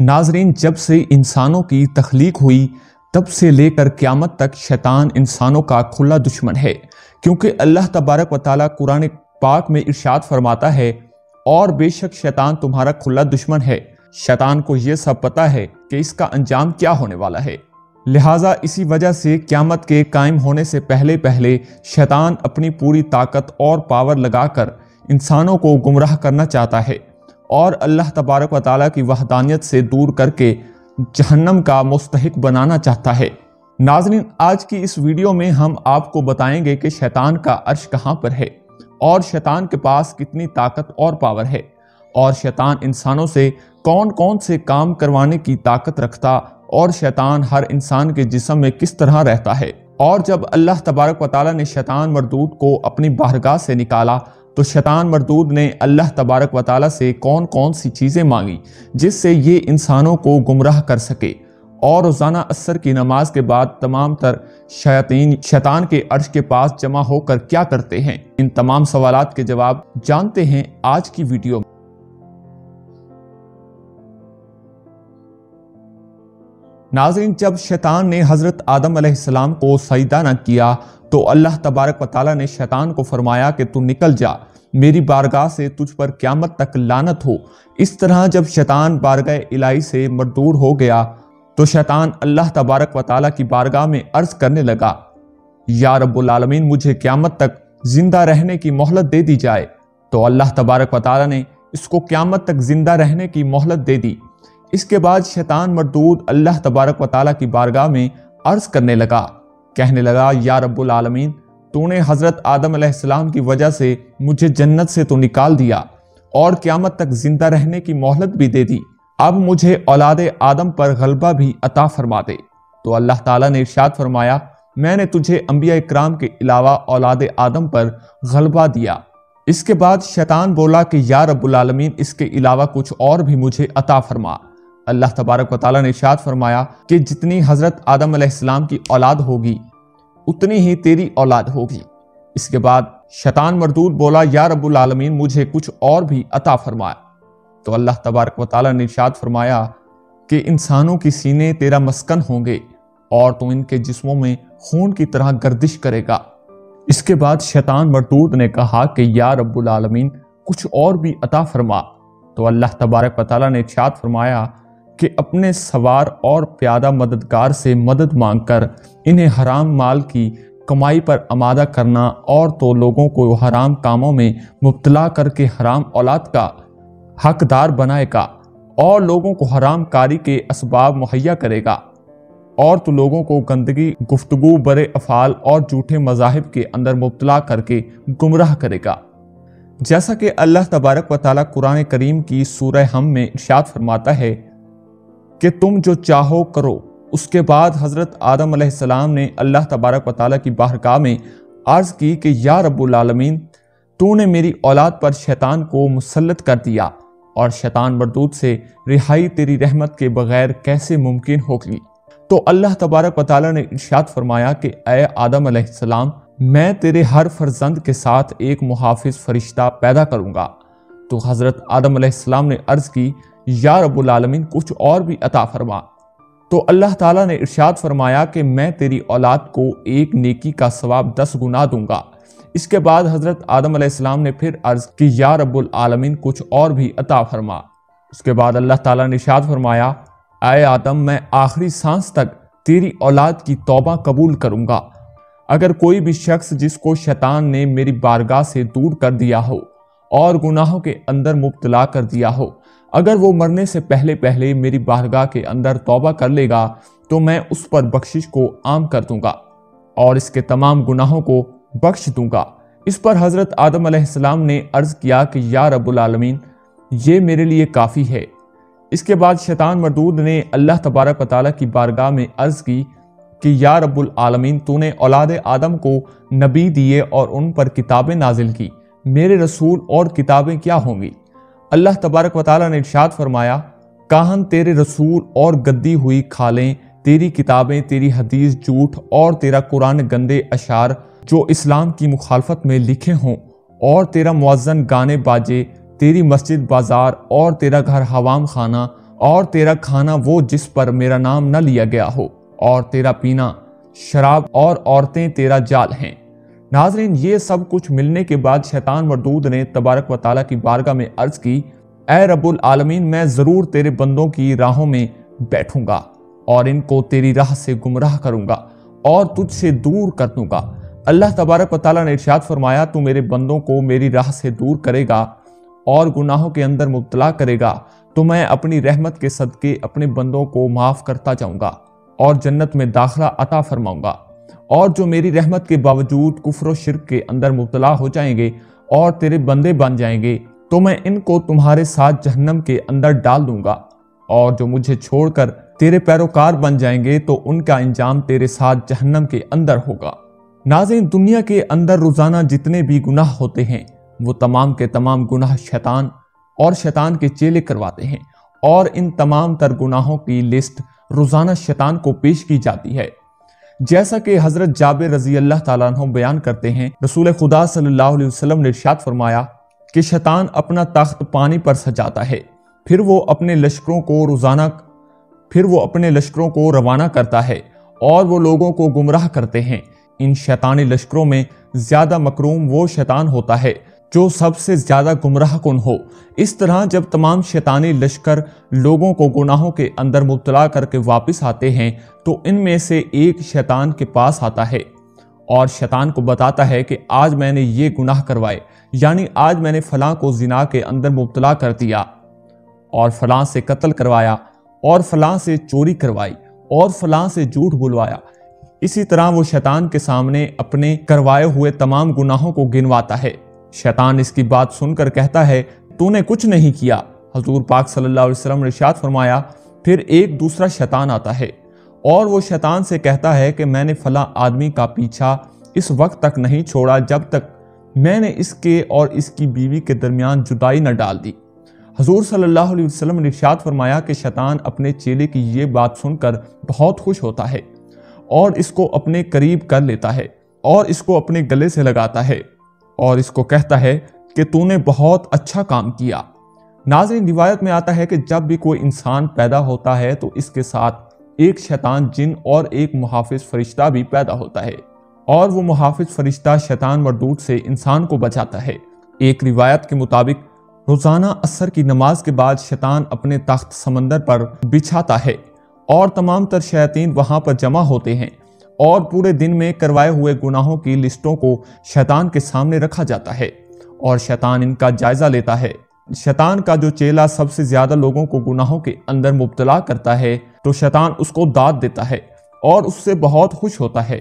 नाजरीन, जब से इंसानों की तख्लीक हुई, तब से लेकर क्यामत तक शैतान इंसानों का खुला दुश्मन है। क्योंकि अल्लाह तबारक वाली कुरान पाक में इर्शाद फरमाता है, और बेशक शैतान तुम्हारा खुला दुश्मन है। शैतान को यह सब पता है कि इसका अंजाम क्या होने वाला है। लिहाजा इसी वजह से क्यामत के कायम होने से पहले पहले शैतान अपनी पूरी ताकत और पावर लगाकर इंसानों को गुमराह करना चाहता है। और अल्लाह तबारक वाली की वहदानियत से दूर करके जहन्नम का मुस्तक बनाना चाहता है। नाजरीन, आज की इस वीडियो में हम आपको बताएँगे कि शैतान का अर्श कहाँ पर है और शैतान के पास कितनी ताकत और पावर है और शैतान इंसानों से कौन कौन से काम करवाने की ताकत रखता और शैतान हर इंसान के जिसम में किस तरह रहता है। और जब अल्लाह तबारक वाली ने शैतान मरदूत को अपनी बारगाह से निकाला तो शैतान मरदूद ने अल्लाह तबारक वाली से कौन कौन सी चीज़ें मांगी जिससे ये इंसानों को गुमराह कर सके? और रोज़ाना असर की नमाज़ के बाद तमाम तर शयातीन, शैतान के अर्श के पास जमा होकर क्या करते हैं? इन तमाम सवाल के जवाब जानते हैं आज की वीडियो में। नाजरीन, जब शैतान ने हज़रत आदम सलाम को सईदा न किया तो अल्लाह तबारक वाली ने शैतान को फरमाया कि तू निकल जा। मेरी बारगाह से तुझ पर क्यामत तक लानत हो। इस तरह जब शैतान बारगाह इलाई से मरदूर हो गया तो शैतान अल्लाह तबारक वाली की बारगाह में अर्ज़ करने लगा, या रब्बुल मुझे क्यामत तक ज़िंदा रहने की मोहलत दे दी जाए। तो अल्लाह तबारक व वाली ने इसको क्यामत तक ज़िंदा रहने की मोहलत दे दी। इसके बाद शैतान मरदूद अल्लाह तबारक व वाली की बारगाह में अर्ज़ करने लगा, कहने लगा, या रब्बुल आलमीन तूने हज़रत आदम सलाम की वजह से मुझे जन्नत से तो निकाल दिया और क़यामत तक ज़िंदा रहने की मोहलत भी दे दी। अब मुझे औलाद आदम पर गलबा भी अता फरमा दे। तो अल्लाह ताला ने इरशाद फरमाया, मैंने तुझे अम्बिया इक्राम के अलावा औलाद आदम पर गलबा दिया। इसके बाद शैतान बोला कि, या रब्बुल आलमीन, इसके अलावा कुछ और भी मुझे अता फरमा। अल्लाह तबारक वाली ने इशाद फरमाया कि, जितनी हज़रत आदम आसमाम की औलाद होगी उतनी ही तेरी औलाद होगी। इसके बाद शैतान मरदूद बोला, या रब्बुल आलमीन, मुझे कुछ और भी अता फरमाया तो अल्लाह तबारक वाली ने इशाद फरमाया कि इंसानों की सीने तेरा मस्कन होंगे और तू इनके जिस्मों में खून की तरह गर्दिश करेगा। इसके बाद शैतान मरदूद ने कहा कि, या रब्बुल आलमीन, कुछ और भी अता फरमा। तो अल्लाह तबारक वाली ने इशाद फरमाया कि अपने सवार और प्यादा मददगार से मदद मांगकर इन्हें हराम माल की कमाई पर आमादा करना और तो लोगों को हराम कामों में मुबतला करके हराम औलाद का हकदार बनाएगा और लोगों को हराम कारी के इसबाब मुहैया करेगा। और तो लोगों को गंदगी, गुफ्तगु, बड़े अफ़ाल और झूठे मजाहब के अंदर मुबतला करके गुमराह करेगा। जैसा कि अल्लाह तबारक व ताली कुरान करीम की सूरह हम में इर्शाद फरमाता है कि तुम जो चाहो करो। उसके बाद हज़रत आदम सलाम ने अल्लाह तबारक वाली की बारगाह में अर्ज़ की कि, या रब्बुल तूने मेरी औलाद पर शैतान को मुसलत कर दिया और शैतान बरदूत से रिहाई तेरी रहमत के बगैर कैसे मुमकिन होगी? तो अल्लाह तबारक वाली ने इर्शाद फरमाया कि अय आदम सलाम, मैं तेरे हर फर्जंद के साथ एक मुहाफ़ फरिश्ता पैदा करूँगा। तो हज़रत आदम सलाम ने अर्ज़ की या रब्बुल आलमीन कुछ और भी अता फरमा। तो अल्लाह ताला ने इरशाद फरमाया कि मैं तेरी औलाद को एक नेकी का सवाब दस गुना दूँगा। इसके बाद हज़रत आदम अलैहिस्सलाम ने फिर अर्ज़ की, या रब्बुल आलमीन कुछ और भी अता फरमा। उसके बाद अल्लाह ताला ने इरशाद फरमाया, आए आदम, मैं आखिरी सांस तक तेरी औलाद की तौबा कबूल करूँगा। अगर कोई भी शख्स जिसको शैतान ने मेरी बारगाह से दूर कर दिया हो और गुनाहों के अंदर मुबतला कर दिया हो अगर वो मरने से पहले पहले मेरी बारगाह के अंदर तौबा कर लेगा तो मैं उस पर बख्शिश को आम कर दूँगा और इसके तमाम गुनाहों को बख्श दूँगा। इस पर हज़रत आदम सलाम ने अर्ज़ किया कि, या रब्बुल आलमीन, ये मेरे लिए काफ़ी है। इसके बाद शैतान मरदूद ने अल्लाह तबारक वाली की बारगाह में अर्ज़ की कि, या रब्बुल आलमीन, तूने औलाद आदम को नबी दिए और उन पर किताबें नाजिल की। मेरे रसूल और किताबें क्या होंगी? अल्लाह तबारक वाली ने इर्शाद फरमाया, काहन तेरे रसूल और गद्दी हुई खालें, तेरी किताबें, तेरी हदीस झूठ और तेरा कुरान गंदे अशार जो इस्लाम की मुखालफत में लिखे हों, और तेरा मुआजन गाने बाजे, तेरी मस्जिद बाज़ार और तेरा घर हवाम खाना, और तेरा खाना वो जिस पर मेरा नाम न लिया गया हो, और तेरा पीना, शराब और औरतें तेरा जाल हैं। नाजरीन, ये सब कुछ मिलने के बाद शैतान मरदूद ने तबारक व की बारगाह में अर्ज़ की ए रबुल आलमीन, मैं ज़रूर तेरे बंदों की राहों में बैठूँगा और इनको तेरी राह से गुमराह करूँगा और तुझसे दूर कर दूँगा। अल्लाह तबारक वाली ने इर्शाद फरमाया, तू मेरे बंदों को मेरी राह से दूर करेगा और गुनाहों के अंदर मुबतला करेगा। तो मैं अपनी रहमत के सदके अपने बंदों को माफ़ करता जाऊँगा और जन्नत में दाखला अता फरमाऊँगा। और जो मेरी रहमत के बावजूद कुफर शिरक के अंदर मुबतला हो जाएँगे और तेरे बंदे बन जाएँगे तो मैं इनको तुम्हारे साथ जहन्नम के अंदर डाल दूँगा। और जो मुझे छोड़कर तेरे पैरोकार बन जाएँगे तो उनका इंजाम तेरे साथ जहन्नम के अंदर होगा। नाजिन दुनिया के अंदर रोज़ाना जितने भी गुनाह होते हैं, वो तमाम के तमाम गुनाह शैतान और शैतान के चेले करवाते हैं। और इन तमाम तर गुनाहों की लिस्ट रोज़ाना शैतान को पेश की जाती है। जैसा कि हज़रत जाबिर रज़ी अल्लाह तला बयान करते हैं, रसूल खुदा सल्लल्लाहु अलैहि वसल्लम ने इरशाद फरमाया कि शैतान अपना तख्त पानी पर सजाता है, फिर वो अपने लश्करों को रोज़ाना, फिर वो अपने लश्करों को रवाना करता है और वो लोगों को गुमराह करते हैं। इन शैतानी लश्करों में ज़्यादा मकरूम वो शैतान होता है जो सबसे ज़्यादा गुमराह कन हो। इस तरह जब तमाम शैतानी लश्कर लोगों को गुनाहों के अंदर मुबतला करके वापस आते हैं तो इनमें से एक शैतान के पास आता है और शैतान को बताता है कि आज मैंने ये गुनाह करवाए, यानी आज मैंने फलां को जिना के अंदर मुबतला कर दिया और फलां से कत्ल करवाया और फलां से चोरी करवाई और फलां से झूठ बुलवाया। इसी तरह वो शैतान के सामने अपने करवाए हुए तमाम गुनाहों को गिनवाता है। शैतान इसकी बात सुनकर कहता है, तूने कुछ नहीं किया। हजूर पाक सल्लल्लाहु अलैहि वसल्लम ने इरशाद फरमाया, फिर एक दूसरा शैतान आता है। और वो शैतान से कहता है कि, मैंने फला आदमी का पीछा इस वक्त तक नहीं छोड़ा जब तक मैंने इसके और इसकी बीवी के दरमियान जुदाई न डाल दी। हजूर सल्लल्लाहु अलैहि वसल्लम ने इरशाद फरमाया कि शैतान अपने चेले की ये बात सुनकर बहुत खुश होता है और इसको अपने करीब कर लेता है और इसको अपने गले से लगाता है। और इसको कहता है कि तूने बहुत अच्छा काम किया। नाजिन रिवायत में आता है कि जब भी कोई इंसान पैदा होता है तो इसके साथ एक शैतान जिन और एक मुहाफिज फरिश्ता भी पैदा होता है। और वो मुहाफिज फरिश्ता शैतान मरदूत से इंसान को बचाता है। एक रिवायत के मुताबिक, रोज़ाना असर की नमाज़ के बाद शैतान अपने तख्त समंदर पर बिछाता है और तमाम तर शैतीन वहाँ पर जमा होते हैं। और पूरे दिन में करवाए हुए गुनाहों की लिस्टों को शैतान के सामने रखा जाता है और शैतान इनका जायजा लेता है। शैतान का जो चेला सबसे ज़्यादा लोगों को गुनाहों के अंदर मुबतला करता है तो शैतान उसको दाद देता है और उससे बहुत खुश होता है।